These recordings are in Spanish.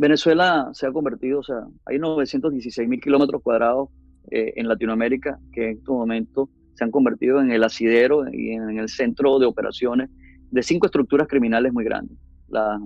Venezuela se ha convertido, o sea, hay 916 mil kilómetros cuadrados eh, en Latinoamérica que en este momento se han convertido en el asidero y en el centro de operaciones de cinco estructuras criminales muy grandes. La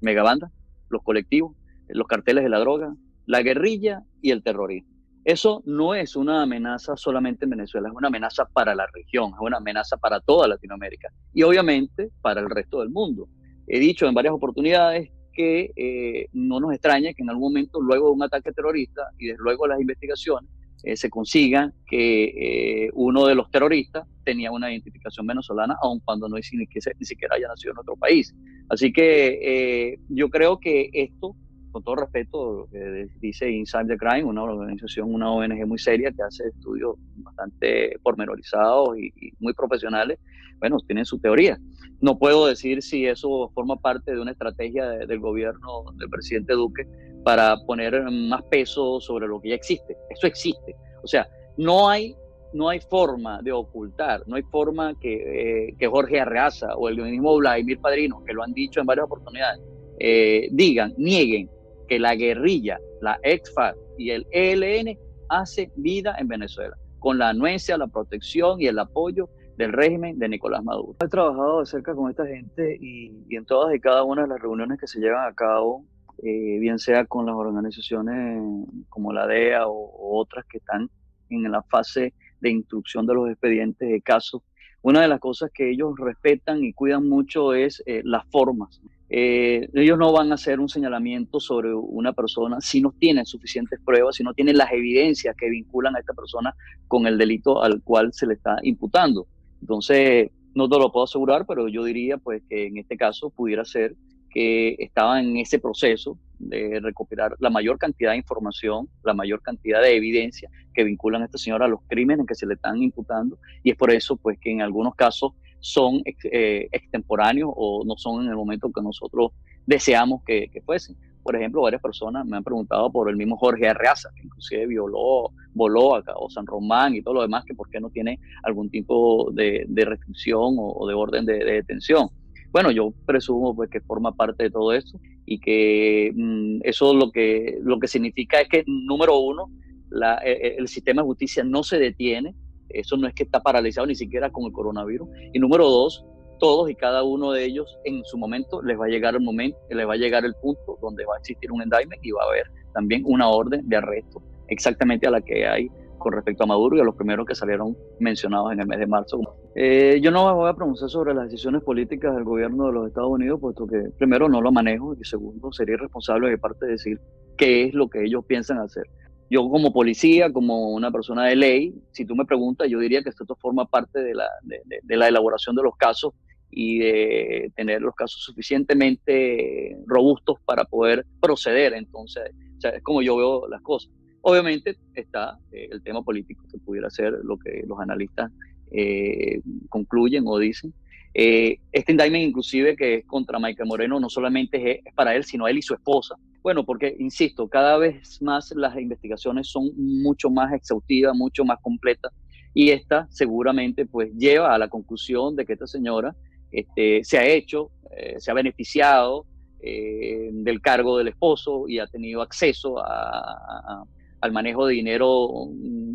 megabanda, los colectivos, los carteles de la droga, la guerrilla y el terrorismo. Eso no es una amenaza solamente en Venezuela, es una amenaza para la región, es una amenaza para toda Latinoamérica y obviamente para el resto del mundo. He dicho en varias oportunidades que eh, no nos extraña que en algún momento, luego de un ataque terrorista y desde luego las investigaciones, eh, se consiga que eh, uno de los terroristas tenía una identificación venezolana, aun cuando no ni, ni siquiera haya nacido en otro país. Así que yo creo que esto con todo respeto, lo que dice Inside the Crime, una organización, una ONG muy seria que hace estudios bastante pormenorizados y, muy profesionales, bueno, tienen su teoría. No puedo decir si eso forma parte de una estrategia del gobierno del presidente Duque para poner más peso sobre lo que ya existe. Eso existe. O sea, no hay no hay forma de ocultar, no hay forma que, eh, que Jorge Arreaza o el mismo Vladimir Padrino, que lo han dicho en varias oportunidades, eh, digan, nieguen que la guerrilla, la EXFAR y el ELN hace vida en Venezuela, con la anuencia, la protección y el apoyo del régimen de Nicolás Maduro. He trabajado de cerca con esta gente y, en todas y cada una de las reuniones que se llevan a cabo, eh, bien sea con las organizaciones como la DEA o, otras que están en la fase de instrucción de los expedientes de casos, una de las cosas que ellos respetan y cuidan mucho es eh, las formas. Eh, ellos no van a hacer un señalamiento sobre una persona si no tienen suficientes pruebas, si no tienen las evidencias que vinculan a esta persona con el delito al cual se le está imputando. Entonces, no te lo puedo asegurar, pero yo diría pues que en este caso pudiera ser que estaban en ese proceso de recopilar la mayor cantidad de información, la mayor cantidad de evidencia que vinculan a esta señora a los crímenes que se le están imputando y es por eso pues que en algunos casos son eh, extemporáneos o no son en el momento que nosotros deseamos que, fuesen. Por ejemplo, varias personas me han preguntado por el mismo Jorge Arreaza, que inclusive violó, voló acá, o San Román y todo lo demás, que por qué no tiene algún tipo de, restricción o, de orden de, detención. Bueno, yo presumo pues, que forma parte de todo eso y que mm, eso lo que, lo que significa es que, número uno, la, e, e, el sistema de justicia no se detiene, eso no es que está paralizado ni siquiera con el coronavirus. Y número dos, todos y cada uno de ellos en su momento les va a llegar el momento, les va a llegar el punto donde va a existir un indictment y va a haber también una orden de arresto exactamente a la que hay con respecto a Maduro y a los primeros que salieron mencionados en el mes de marzo. Eh, yo no voy a pronunciar sobre las decisiones políticas del gobierno de los Estados Unidos, puesto que primero no lo manejo y segundo sería irresponsable de parte de decir qué es lo que ellos piensan hacer. Yo como policía, como una persona de ley, si tú me preguntas, yo diría que esto, forma parte de la, de, la elaboración de los casos y de tener los casos suficientemente robustos para poder proceder. Entonces, es como yo veo las cosas. Obviamente está eh, el tema político, que pudiera ser lo que los analistas eh, concluyen o dicen. Eh, este indictment inclusive que es contra Michael Moreno no solamente es, para él, sino él y su esposa. Bueno, porque, insisto, cada vez más las investigaciones son mucho más exhaustivas, mucho más completas, y esta seguramente pues lleva a la conclusión de que esta señora este, se ha hecho, eh, se ha beneficiado eh, del cargo del esposo y ha tenido acceso al manejo de dinero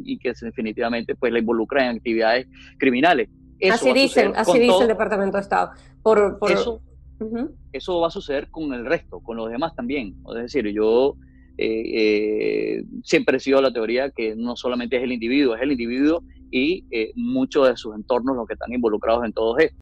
y que definitivamente pues la involucra en actividades criminales así dicen, así dice el Departamento de Estado. Por, Eso, eso va a suceder con el resto, con los demás también. Es decir, yo eh, eh, siempre he sido la teoría que no solamente es el individuo, es el individuo y eh, muchos de sus entornos los que están involucrados en todo esto.